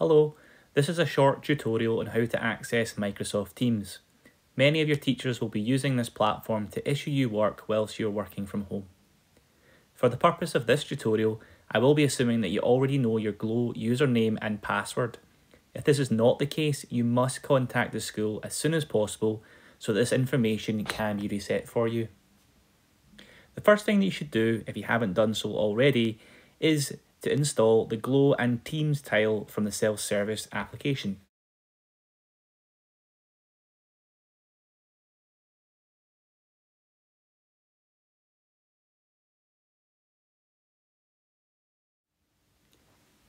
Hello, this is a short tutorial on how to access Microsoft Teams. Many of your teachers will be using this platform to issue you work whilst you're working from home. For the purpose of this tutorial, I will be assuming that you already know your Glow username and password. If this is not the case, you must contact the school as soon as possible so that this information can be reset for you. The first thing that you should do, if you haven't done so already, is to install the Glow and Teams tile from the self-service application.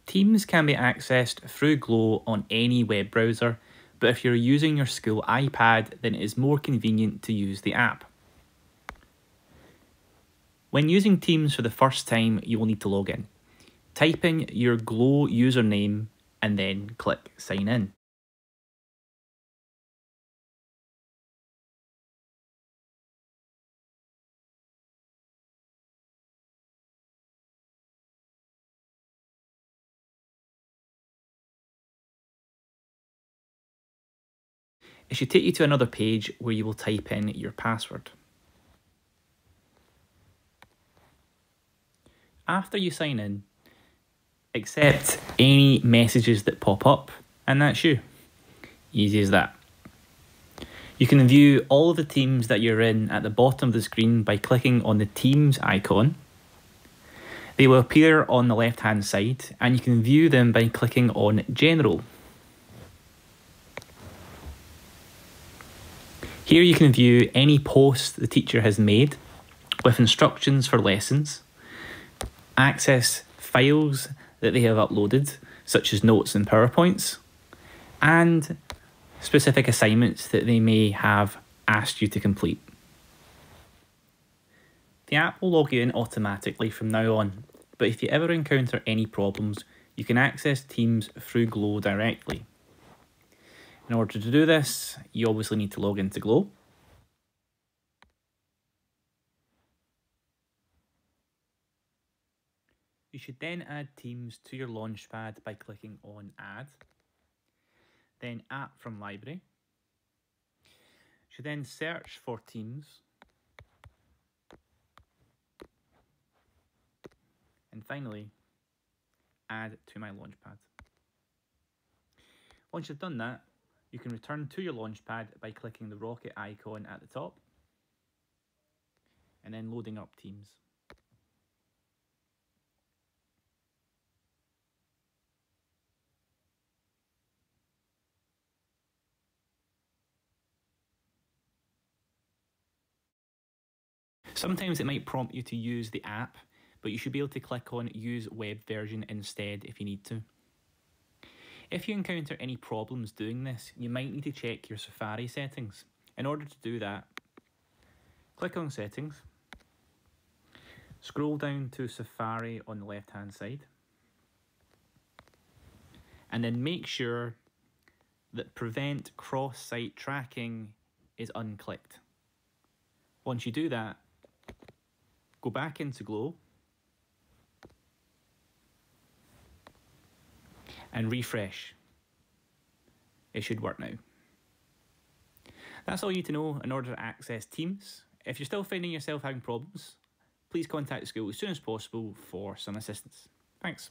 Teams can be accessed through Glow on any web browser, but if you're using your school iPad, then it is more convenient to use the app. When using Teams for the first time, you will need to log in. Type in your Glow username and then click sign in. It should take you to another page where you will type in your password. After you sign in, accept any messages that pop up, and that's you. Easy as that. You can view all of the teams that you're in at the bottom of the screen by clicking on the Teams icon. They will appear on the left hand side, and you can view them by clicking on General. Here you can view any post the teacher has made with instructions for lessons, access files that they have uploaded, such as notes and PowerPoints, and specific assignments that they may have asked you to complete. The app will log you in automatically from now on, but if you ever encounter any problems, you can access Teams through Glow directly. In order to do this, you obviously need to log into Glow. Should then add Teams to your Launchpad by clicking on Add, then App from Library. You should then search for Teams, and finally, Add to my Launchpad. Once you've done that, you can return to your Launchpad by clicking the rocket icon at the top and then loading up Teams. Sometimes it might prompt you to use the app, but you should be able to click on use web version instead if you need to. If you encounter any problems doing this, you might need to check your Safari settings. In order to do that, click on settings, scroll down to Safari on the left hand side, and then make sure that prevent cross-site tracking is unclicked. Once you do that, go back into Glow and refresh. It should work now. That's all you need to know in order to access Teams. If you're still finding yourself having problems, please contact the school as soon as possible for some assistance. Thanks.